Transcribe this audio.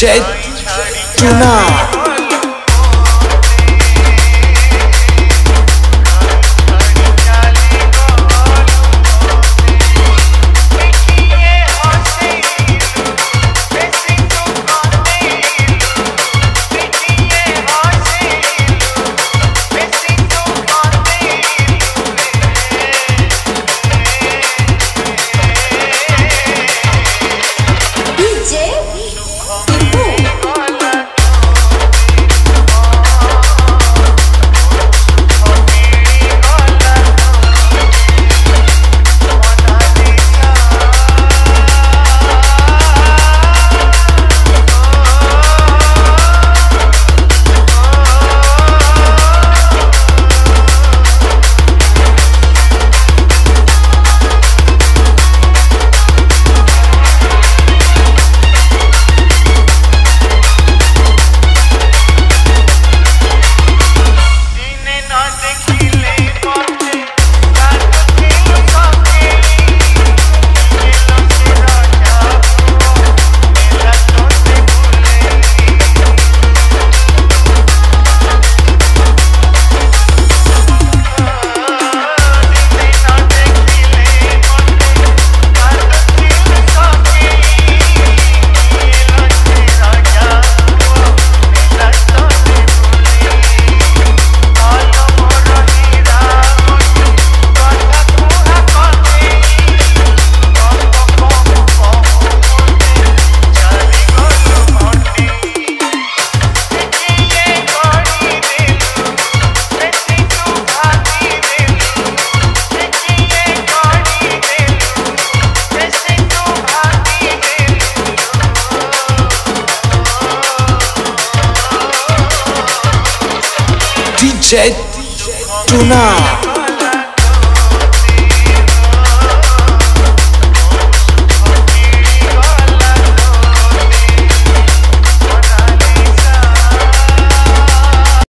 Tuna DJ DJ Tuna